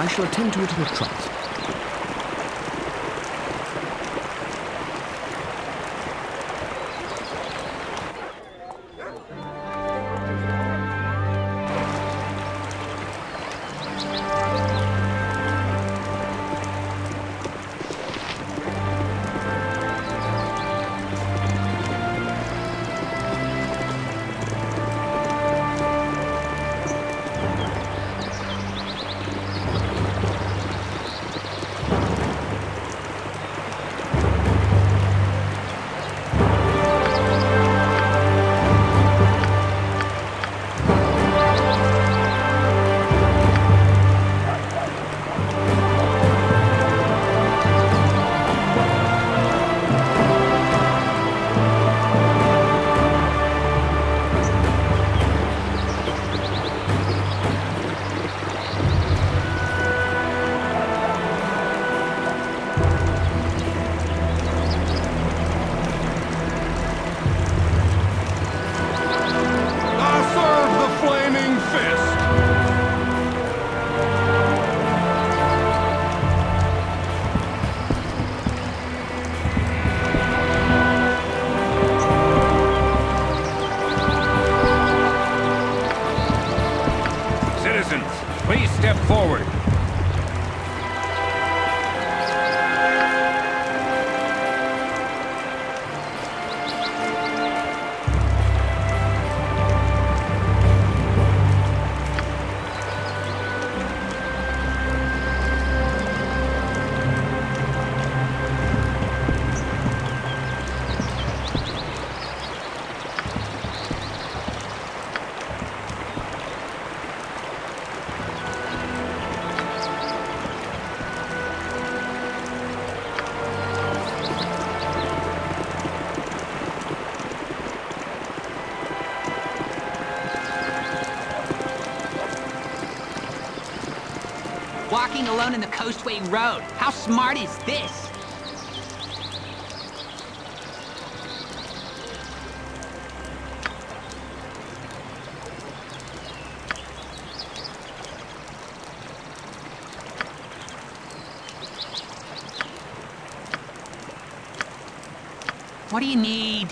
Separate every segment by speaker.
Speaker 1: I shall attend to it in a trice.
Speaker 2: Please step forward.
Speaker 3: Walking alone in the Coastway Road. How smart is this? What do you need?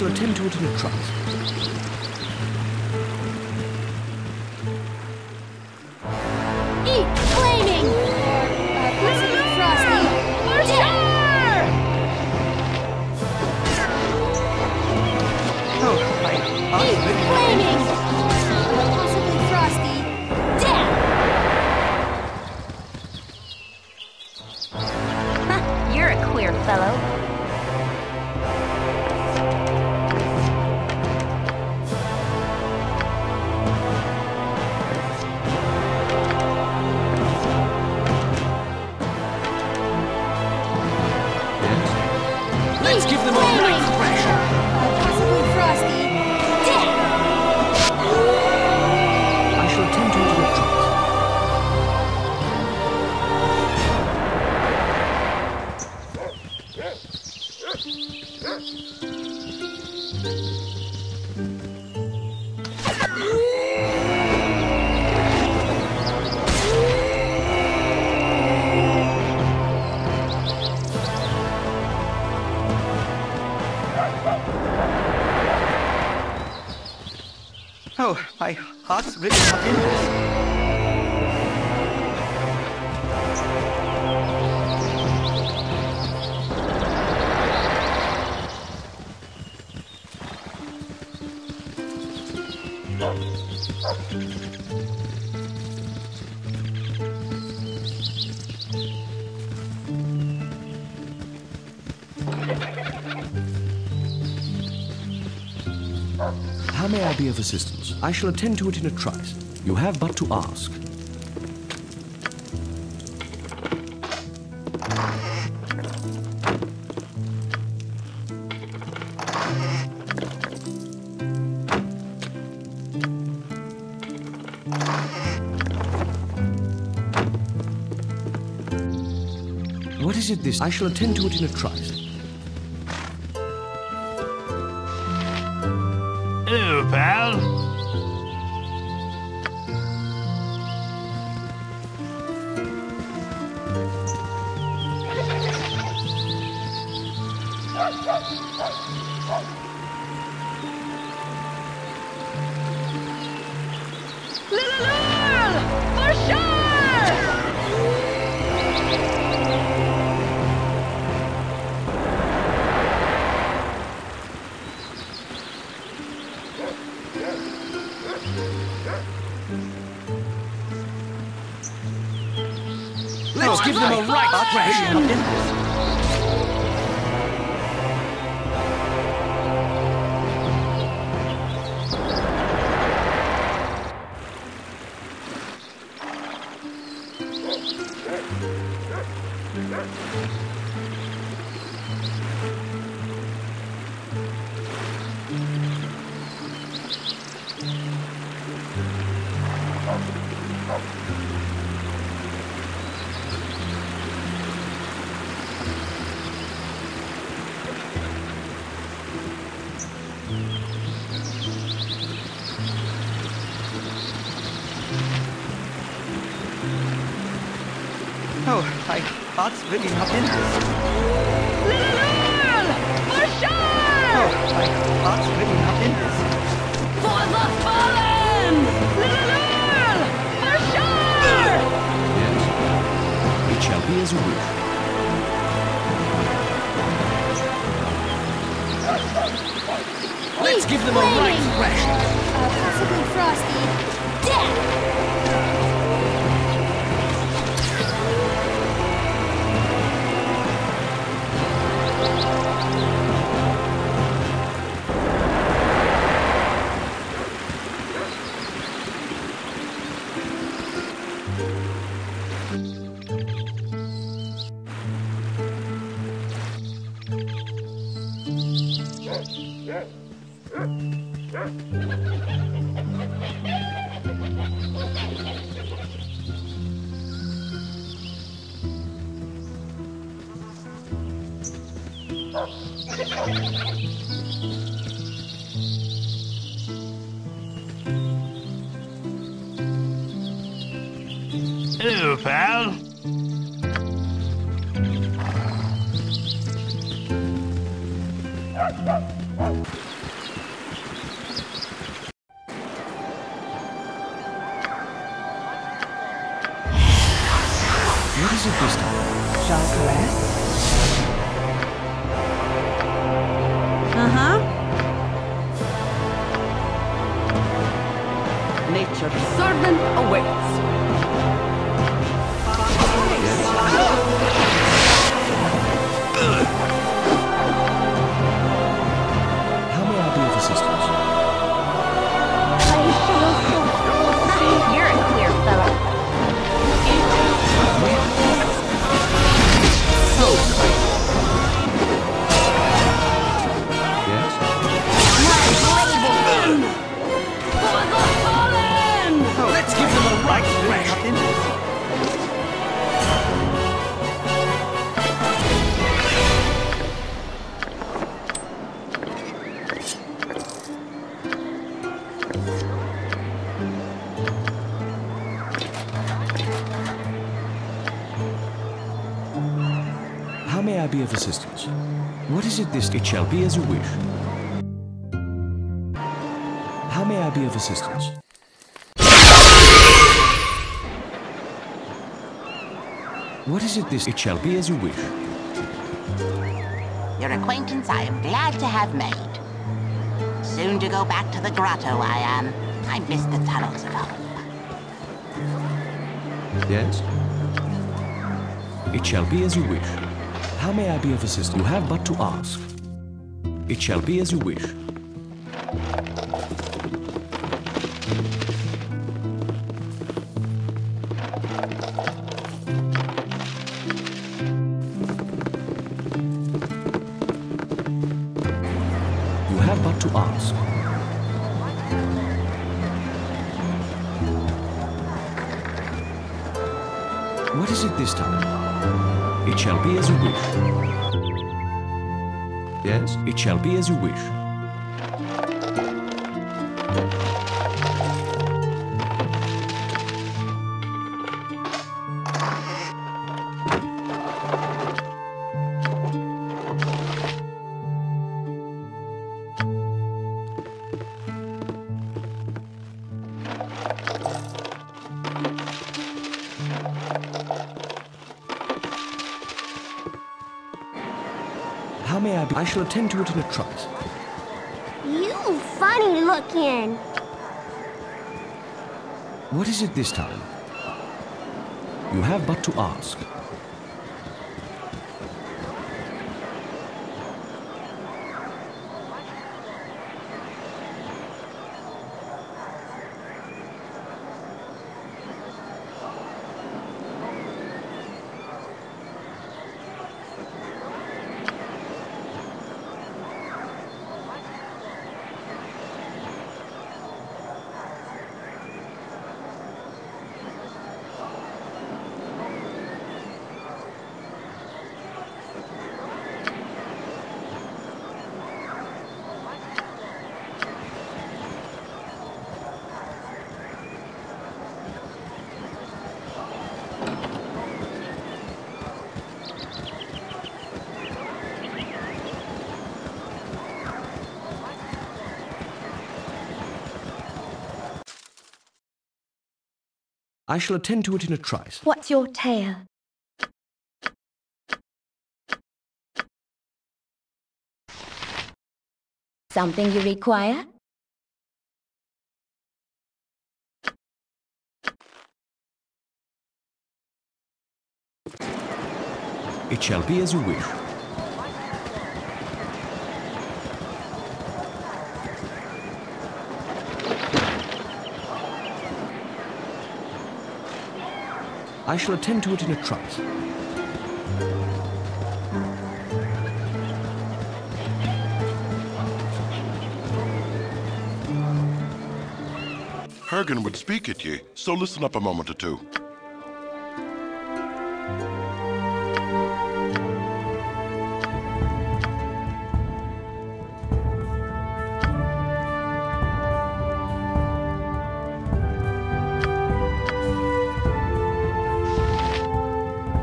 Speaker 1: Shall attend to it in a trice.
Speaker 4: Not.
Speaker 5: How may I be of assistance? I shall attend to it in a trice. You have but to ask. What is it this? I shall attend to it in a trice. Them a
Speaker 4: my heart's really not in this.
Speaker 6: For sure!
Speaker 4: Oh, my heart's really not in this.
Speaker 6: For the fallen! For sure!
Speaker 5: Yes. It shall be as you wish. Let's give them a right
Speaker 6: Flaming.
Speaker 5: thrashing.
Speaker 6: Uh, possibly frosty. Death!
Speaker 5: What It
Speaker 7: shall
Speaker 5: be as you wish. How may I be of assistance? What is it this? It shall be as you wish.
Speaker 8: Your acquaintance I am glad to have made. Soon to go back to the grotto I am. I miss the tunnels of home.
Speaker 5: Yes? It shall be as you wish. How may I be of assistance? You have but to ask. It shall be as you wish. It shall be as you wish. I shall attend to it in a trice.
Speaker 9: You funny looking.
Speaker 5: What is it this time? You have but to ask. I shall attend to it in a trice.
Speaker 9: What's your tale? Something you require?
Speaker 5: It shall be as you wish. I shall attend to it in a trice.
Speaker 10: Hergen would speak at ye, so listen up a moment or two.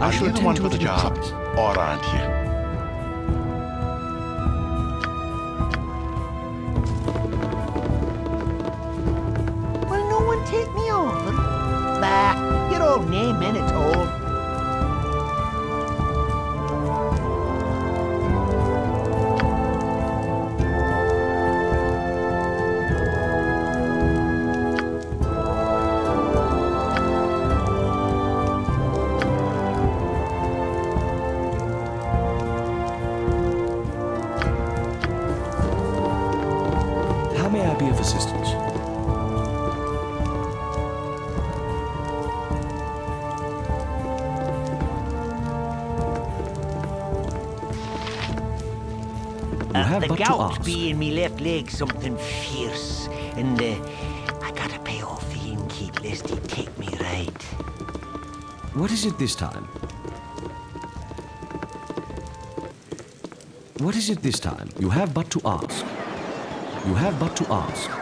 Speaker 5: I
Speaker 10: Are
Speaker 5: shall
Speaker 10: you the
Speaker 5: attend
Speaker 10: one
Speaker 5: to
Speaker 10: for the job,
Speaker 5: trice.
Speaker 10: or aren't you?
Speaker 11: Will no one take me over? Bah, your old name in the
Speaker 5: but
Speaker 11: gout be in me left leg something fierce, and uh, I gotta pay off the innkeep lest he take me right.
Speaker 5: What is it this time? What is it this time? You have but to ask. You have but to ask.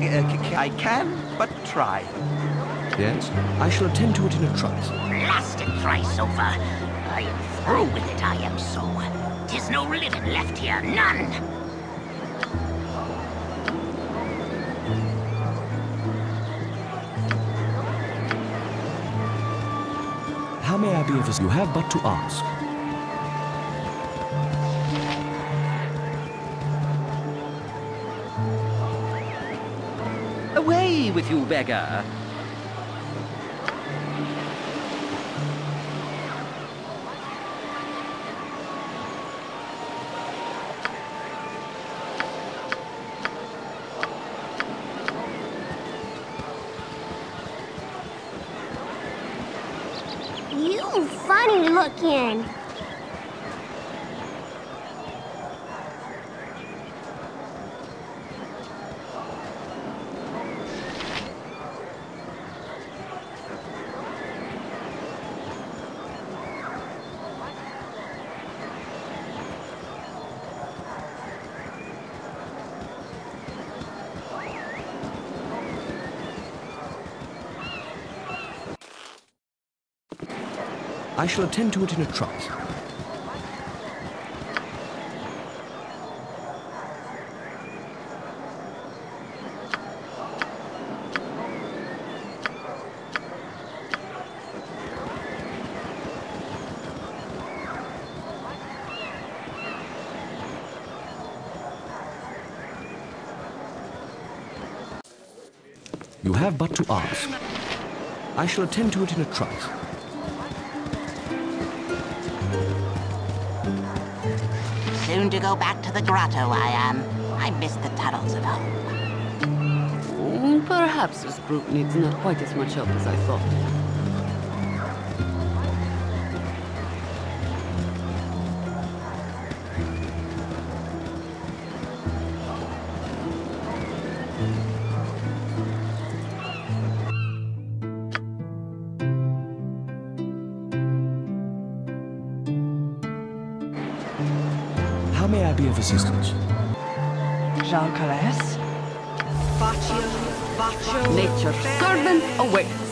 Speaker 11: I can but try.
Speaker 5: Yes, I shall attend to it in a trice.
Speaker 8: Blast it, Thriceover. I am through with it, I am so. Tis no living left here, none.
Speaker 5: How may I be of assistance? You have but to ask.
Speaker 12: With you, beggar!
Speaker 9: You funny looking.
Speaker 5: Shall attend to it in a trice. You have but to ask. I shall attend to it in a trice.
Speaker 8: Soon to go back to the grotto, I am. I miss the tunnels of home.
Speaker 6: Mm, Perhaps this group needs not quite as much help as I thought.
Speaker 5: May I be of assistance?
Speaker 13: Jean Calais?
Speaker 6: Nature's servant awaits.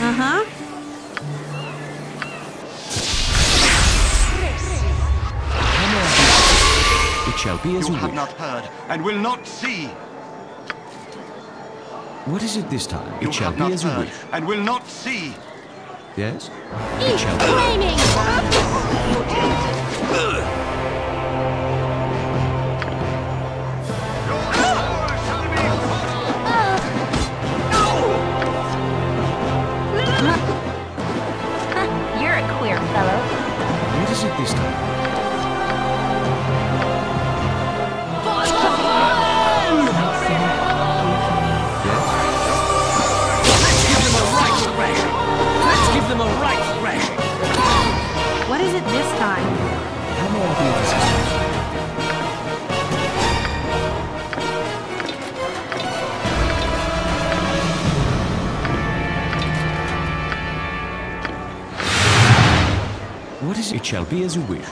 Speaker 6: Uh-huh.
Speaker 5: It shall be as you,
Speaker 14: You have
Speaker 5: wish.
Speaker 14: not heard and will not see.
Speaker 5: What is it this time?
Speaker 14: You
Speaker 5: It shall
Speaker 14: have
Speaker 5: be
Speaker 14: not
Speaker 5: as you
Speaker 14: heard
Speaker 5: wish.
Speaker 14: and will not see.
Speaker 5: Yes? It shall as you wish.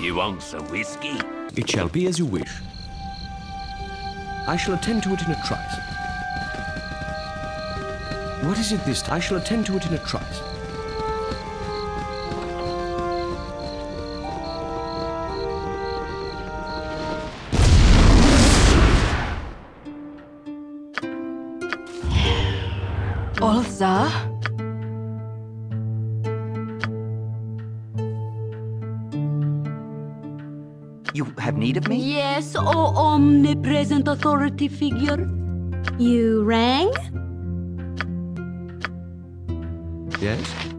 Speaker 15: You want some whiskey?
Speaker 5: It shall be as you wish. I shall attend to it in a trice. What is it this time? I shall attend to it in a trice.
Speaker 6: Yes, O omnipresent authority figure.
Speaker 9: You rang?
Speaker 5: Yes?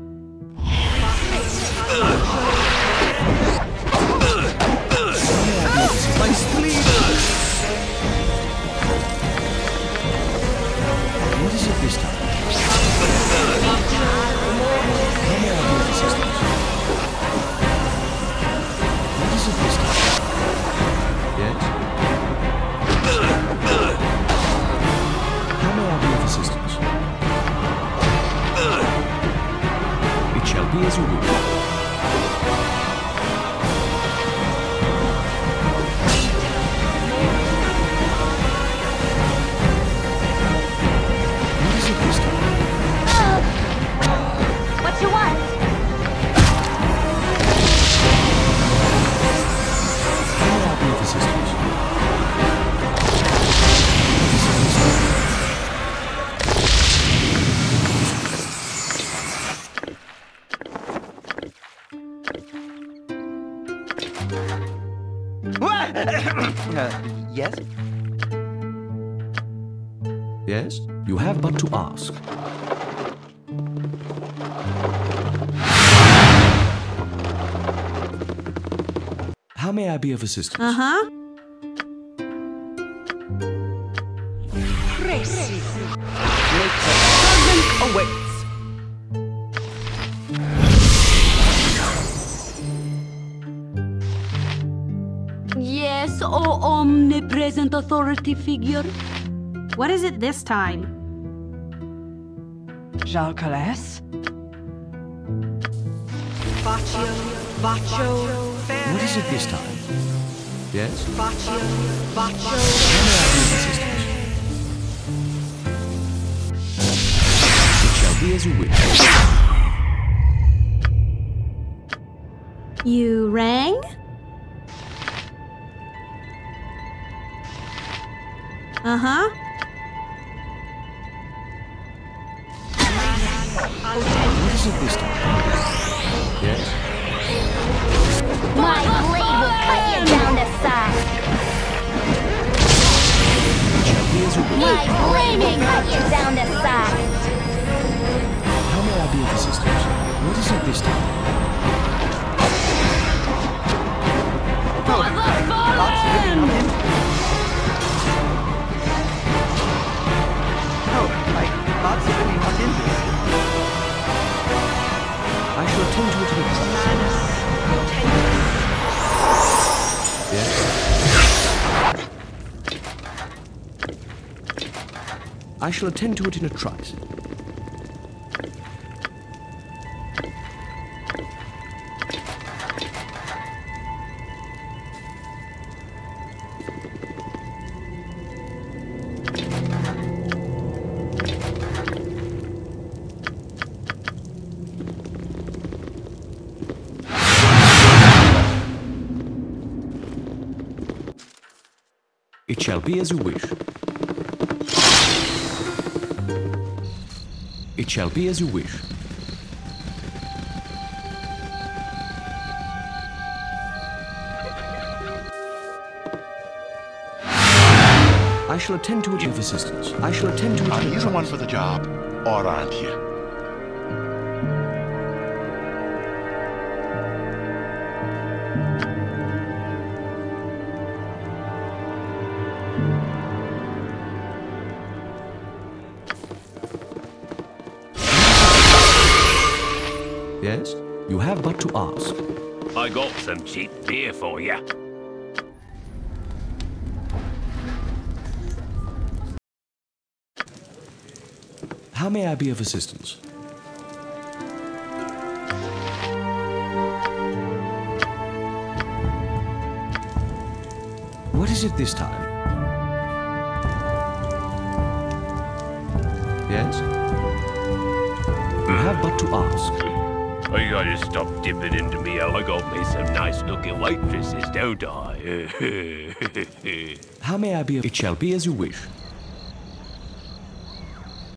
Speaker 5: Yes? You have but to ask. How may I be of assistance?
Speaker 13: Uh huh.
Speaker 6: Servant awaits. Yes, O omnipresent authority figure.
Speaker 13: What is it this time? Jean Calais?
Speaker 5: What is it this time? Yes? How may I be of assistance? It shall be as you wish.
Speaker 9: You rang?
Speaker 13: Uh
Speaker 5: is it this time? Yes?
Speaker 9: My blade will cut you down to size.
Speaker 5: It shall be as you wish.
Speaker 9: My blade will cut you down to size.
Speaker 5: How may I be of assistance? What is it this time? Yes? I shall attend to it in a trice. It shall be as you wish. It shall be as you wish. I shall attend to it with assistance. I shall attend to it
Speaker 10: Are you the one for the job, or aren't you?
Speaker 5: Yes? You have but to ask.
Speaker 15: I got some cheap beer for you.
Speaker 5: How may I be of assistance? What is it this time? Yes? You have but to ask.
Speaker 15: I gotta stop dipping into me. I got me some nice looking waitresses, don't I?
Speaker 5: How may I be of... It shall be as you wish.